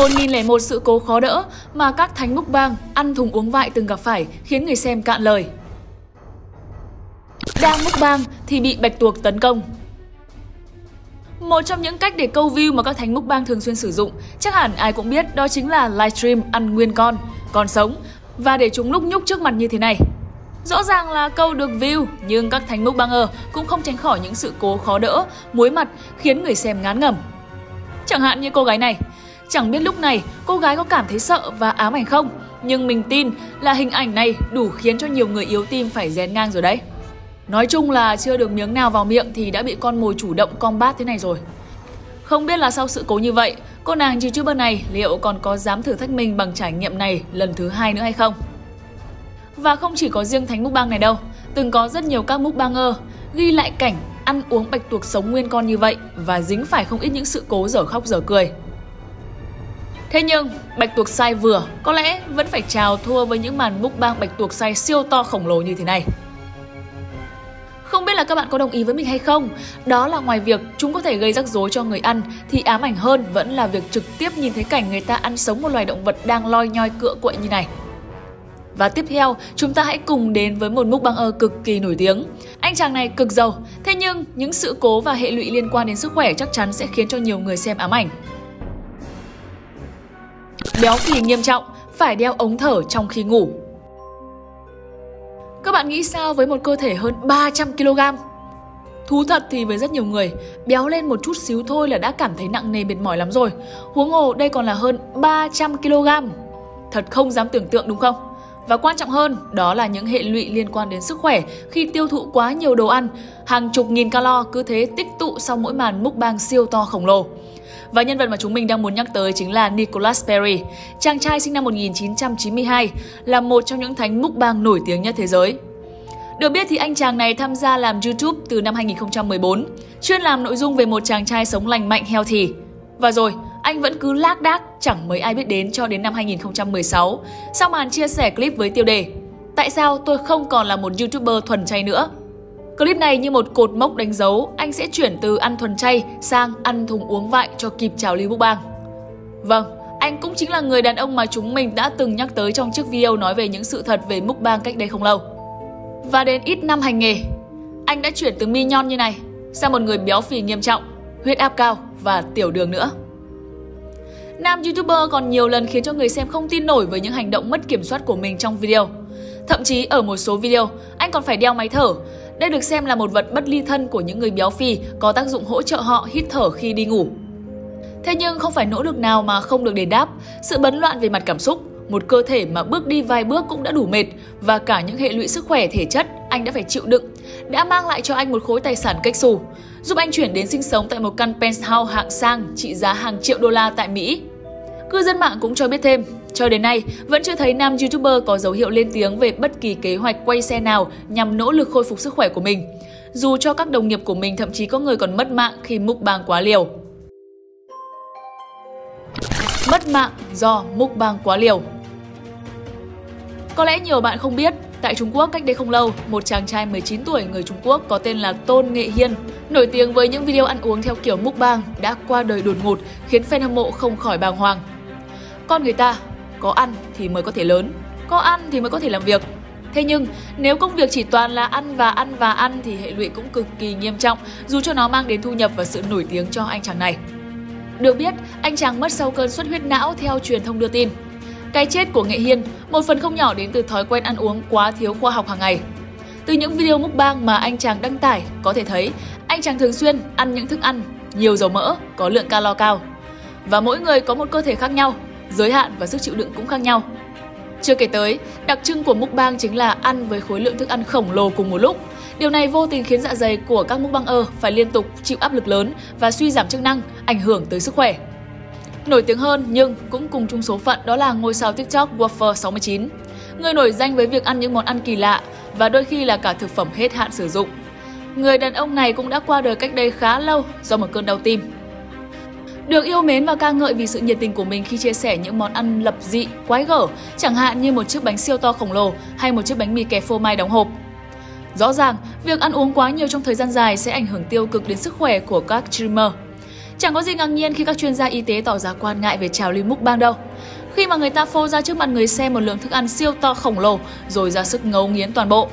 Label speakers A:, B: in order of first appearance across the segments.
A: 1001 sự cố khó đỡ mà các thánh mukbang ăn thùng uống vại từng gặp phải khiến người xem cạn lời. Đang mukbang thì bị bạch tuộc tấn công. Một trong những cách để câu view mà các thánh mukbang thường xuyên sử dụng, chắc hẳn ai cũng biết đó chính là livestream ăn nguyên con, còn sống và để chúng lúc nhúc trước mặt như thế này. Rõ ràng là câu được view, nhưng các thánh mukbanger cũng không tránh khỏi những sự cố khó đỡ, muối mặt khiến người xem ngán ngẩm. Chẳng hạn như cô gái này, chẳng biết lúc này cô gái có cảm thấy sợ và ám ảnh không, nhưng mình tin là hình ảnh này đủ khiến cho nhiều người yếu tim phải rén ngang rồi đấy. Nói chung là chưa được miếng nào vào miệng thì đã bị con mồi chủ động combat thế này rồi. Không biết là sau sự cố như vậy, cô nàng YouTuber này liệu còn có dám thử thách mình bằng trải nghiệm này lần thứ hai nữa hay không? Và không chỉ có riêng thánh mukbang này đâu, từng có rất nhiều các mukbanger ghi lại cảnh ăn uống bạch tuộc sống nguyên con như vậy và dính phải không ít những sự cố dở khóc dở cười. Thế nhưng, bạch tuộc sai vừa có lẽ vẫn phải chào thua với những màn bang bạch tuộc sai siêu to khổng lồ như thế này. Không biết là các bạn có đồng ý với mình hay không? Đó là ngoài việc chúng có thể gây rắc rối cho người ăn thì ám ảnh hơn vẫn là việc trực tiếp nhìn thấy cảnh người ta ăn sống một loài động vật đang loi nhoi cựa quậy như này. Và tiếp theo, chúng ta hãy cùng đến với một mukbanger cực kỳ nổi tiếng. Anh chàng này cực giàu, thế nhưng những sự cố và hệ lụy liên quan đến sức khỏe chắc chắn sẽ khiến cho nhiều người xem ám ảnh. Béo phì nghiêm trọng, phải đeo ống thở trong khi ngủ. Các bạn nghĩ sao với một cơ thể hơn 300 kg? Thú thật thì với rất nhiều người, béo lên một chút xíu thôi là đã cảm thấy nặng nề mệt mỏi lắm rồi. Huống hồ đây còn là hơn 300 kg. Thật không dám tưởng tượng đúng không? Và quan trọng hơn, đó là những hệ lụy liên quan đến sức khỏe khi tiêu thụ quá nhiều đồ ăn, hàng chục nghìn calo cứ thế tích tụ sau mỗi màn múc bang siêu to khổng lồ. Và nhân vật mà chúng mình đang muốn nhắc tới chính là Nicholas Perry, chàng trai sinh năm 1992, là một trong những thánh mukbang nổi tiếng nhất thế giới. Được biết thì anh chàng này tham gia làm YouTube từ năm 2014, chuyên làm nội dung về một chàng trai sống lành mạnh healthy. Và rồi, anh vẫn cứ lác đác, chẳng mấy ai biết đến cho đến năm 2016, sau màn chia sẻ clip với tiêu đề Tại sao tôi không còn là một YouTuber thuần chay nữa? Clip này như một cột mốc đánh dấu anh sẽ chuyển từ ăn thuần chay sang ăn thùng uống vại cho kịp trào lưu bang. Vâng, anh cũng chính là người đàn ông mà chúng mình đã từng nhắc tới trong chiếc video nói về những sự thật về bang cách đây không lâu. Và đến ít năm hành nghề, anh đã chuyển từ mi nhon như này sang một người béo phì nghiêm trọng, huyết áp cao và tiểu đường nữa. Nam YouTuber còn nhiều lần khiến cho người xem không tin nổi với những hành động mất kiểm soát của mình trong video. Thậm chí ở một số video, anh còn phải đeo máy thở. Đây được xem là một vật bất ly thân của những người béo phì có tác dụng hỗ trợ họ hít thở khi đi ngủ. Thế nhưng không phải nỗ lực nào mà không được đền đáp, sự bấn loạn về mặt cảm xúc, một cơ thể mà bước đi vài bước cũng đã đủ mệt và cả những hệ lụy sức khỏe thể chất anh đã phải chịu đựng, đã mang lại cho anh một khối tài sản cách xù, giúp anh chuyển đến sinh sống tại một căn penthouse hạng sang trị giá hàng triệu đô la tại Mỹ. Cư dân mạng cũng cho biết thêm, cho đến nay vẫn chưa thấy nam YouTuber có dấu hiệu lên tiếng về bất kỳ kế hoạch quay xe nào nhằm nỗ lực khôi phục sức khỏe của mình. Dù cho các đồng nghiệp của mình thậm chí có người còn mất mạng khi mukbang quá liều. Mất mạng do mukbang quá liều Có lẽ nhiều bạn không biết, tại Trung Quốc cách đây không lâu, một chàng trai 19 tuổi người Trung Quốc có tên là Tôn Nghệ Hiên, nổi tiếng với những video ăn uống theo kiểu mukbang đã qua đời đột ngột khiến fan hâm mộ không khỏi bàng hoàng. Con người ta, có ăn thì mới có thể lớn, có ăn thì mới có thể làm việc. Thế nhưng, nếu công việc chỉ toàn là ăn và ăn và ăn thì hệ lụy cũng cực kỳ nghiêm trọng dù cho nó mang đến thu nhập và sự nổi tiếng cho anh chàng này. Được biết, anh chàng mất sau cơn xuất huyết não theo truyền thông đưa tin. Cái chết của Nghệ Hiên một phần không nhỏ đến từ thói quen ăn uống quá thiếu khoa học hàng ngày. Từ những video mukbang mà anh chàng đăng tải, có thể thấy anh chàng thường xuyên ăn những thức ăn nhiều dầu mỡ, có lượng calo cao. Và mỗi người có một cơ thể khác nhau, giới hạn và sức chịu đựng cũng khác nhau. Chưa kể tới, đặc trưng của mukbang chính là ăn với khối lượng thức ăn khổng lồ cùng một lúc. Điều này vô tình khiến dạ dày của các mukbanger phải liên tục chịu áp lực lớn và suy giảm chức năng, ảnh hưởng tới sức khỏe. Nổi tiếng hơn nhưng cũng cùng chung số phận đó là ngôi sao TikTok Wafer69. Người nổi danh với việc ăn những món ăn kỳ lạ và đôi khi là cả thực phẩm hết hạn sử dụng. Người đàn ông này cũng đã qua đời cách đây khá lâu do một cơn đau tim. Được yêu mến và ca ngợi vì sự nhiệt tình của mình khi chia sẻ những món ăn lập dị, quái gở, chẳng hạn như một chiếc bánh siêu to khổng lồ hay một chiếc bánh mì kẹp phô mai đóng hộp. Rõ ràng, việc ăn uống quá nhiều trong thời gian dài sẽ ảnh hưởng tiêu cực đến sức khỏe của các streamer. Chẳng có gì ngạc nhiên khi các chuyên gia y tế tỏ ra quan ngại về trào lưu mukbang đâu. Khi mà người ta phô ra trước mặt người xem một lượng thức ăn siêu to khổng lồ rồi ra sức ngấu nghiến toàn bộ.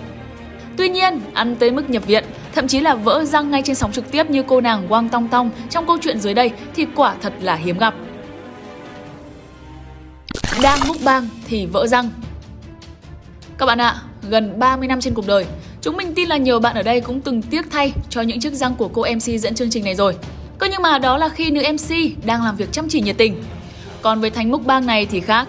A: Tuy nhiên, ăn tới mức nhập viện, thậm chí là vỡ răng ngay trên sóng trực tiếp như cô nàng Wang Tong Tong trong câu chuyện dưới đây thì quả thật là hiếm gặp. Đang múc bang thì vỡ răng. Các bạn ạ, gần 30 năm trên cuộc đời, chúng mình tin là nhiều bạn ở đây cũng từng tiếc thay cho những chiếc răng của cô MC dẫn chương trình này rồi. Cơ nhưng mà đó là khi nữ MC đang làm việc chăm chỉ nhiệt tình. Còn với thành múc bang này thì khác.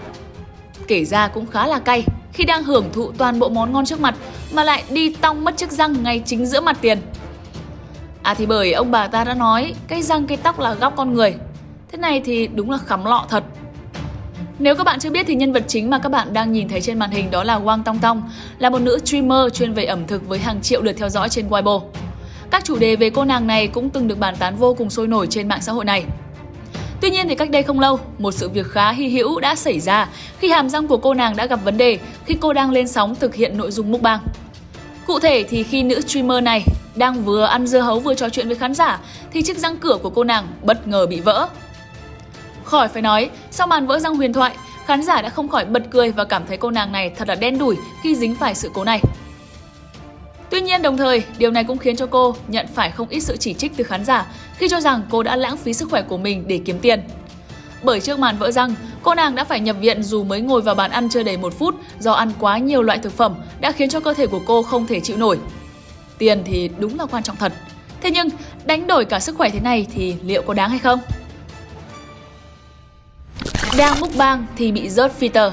A: Kể ra cũng khá là cay khi đang hưởng thụ toàn bộ món ngon trước mặt mà lại đi tong mất chiếc răng ngay chính giữa mặt tiền. À thì bởi ông bà ta đã nói cái răng cái tóc là góc con người. Thế này thì đúng là khắm lọ thật. Nếu các bạn chưa biết thì nhân vật chính mà các bạn đang nhìn thấy trên màn hình đó là Wang Tong Tong, là một nữ streamer chuyên về ẩm thực với hàng triệu lượt theo dõi trên Weibo. Các chủ đề về cô nàng này cũng từng được bàn tán vô cùng sôi nổi trên mạng xã hội này. Tuy nhiên thì cách đây không lâu, một sự việc khá hy hữu đã xảy ra khi hàm răng của cô nàng đã gặp vấn đề khi cô đang lên sóng thực hiện nội dung mukbang. Cụ thể thì khi nữ streamer này đang vừa ăn dưa hấu vừa trò chuyện với khán giả thì chiếc răng cửa của cô nàng bất ngờ bị vỡ. Khỏi phải nói, sau màn vỡ răng huyền thoại, khán giả đã không khỏi bật cười và cảm thấy cô nàng này thật là đen đủi khi dính phải sự cố này. Tuy nhiên đồng thời, điều này cũng khiến cho cô nhận phải không ít sự chỉ trích từ khán giả khi cho rằng cô đã lãng phí sức khỏe của mình để kiếm tiền. Bởi trước màn vỡ răng, cô nàng đã phải nhập viện dù mới ngồi vào bàn ăn chưa đầy một phút do ăn quá nhiều loại thực phẩm đã khiến cho cơ thể của cô không thể chịu nổi. Tiền thì đúng là quan trọng thật. Thế nhưng, đánh đổi cả sức khỏe thế này thì liệu có đáng hay không? Đang mukbang thì bị rớt filter.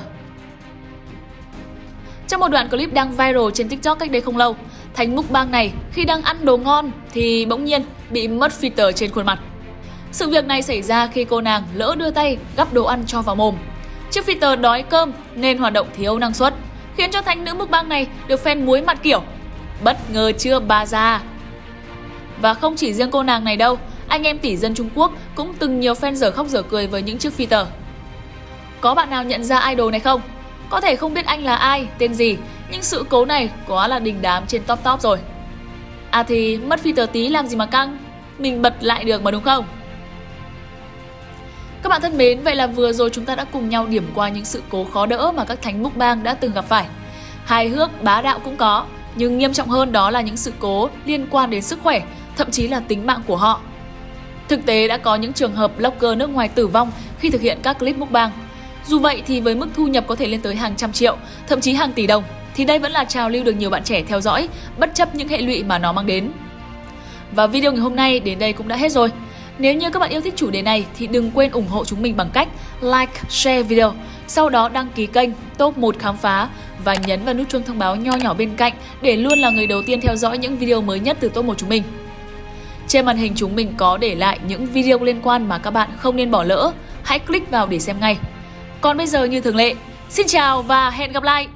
A: Trong một đoạn clip đang viral trên TikTok cách đây không lâu, Thánh mukbang này khi đang ăn đồ ngon thì bỗng nhiên bị mất filter trên khuôn mặt. Sự việc này xảy ra khi cô nàng lỡ đưa tay gắp đồ ăn cho vào mồm. Chiếc filter đói cơm nên hoạt động thiếu năng suất, khiến cho thánh nữ mukbang này được phen muối mặt kiểu. Bất ngờ chưa bà già. Và không chỉ riêng cô nàng này đâu, anh em tỷ dân Trung Quốc cũng từng nhiều fan dở khóc dở cười với những chiếc filter. Có bạn nào nhận ra idol này không? Có thể không biết anh là ai, tên gì, nhưng sự cố này quá là đình đám trên top top rồi. À thì mất phi tờ tí làm gì mà căng, mình bật lại được mà đúng không? Các bạn thân mến, vậy là vừa rồi chúng ta đã cùng nhau điểm qua những sự cố khó đỡ mà các thánh mukbang đã từng gặp phải. Hài hước, bá đạo cũng có, nhưng nghiêm trọng hơn đó là những sự cố liên quan đến sức khỏe, thậm chí là tính mạng của họ. Thực tế đã có những trường hợp blogger nước ngoài tử vong khi thực hiện các clip mukbang. Dù vậy thì với mức thu nhập có thể lên tới hàng trăm triệu, thậm chí hàng tỷ đồng, thì đây vẫn là trào lưu được nhiều bạn trẻ theo dõi, bất chấp những hệ lụy mà nó mang đến. Và video ngày hôm nay đến đây cũng đã hết rồi. Nếu như các bạn yêu thích chủ đề này thì đừng quên ủng hộ chúng mình bằng cách like, share video, sau đó đăng ký kênh Top 1 Khám phá và nhấn vào nút chuông thông báo nho nhỏ bên cạnh để luôn là người đầu tiên theo dõi những video mới nhất từ Top 1 chúng mình. Trên màn hình chúng mình có để lại những video liên quan mà các bạn không nên bỏ lỡ. Hãy click vào để xem ngay. Còn bây giờ như thường lệ, xin chào và hẹn gặp lại!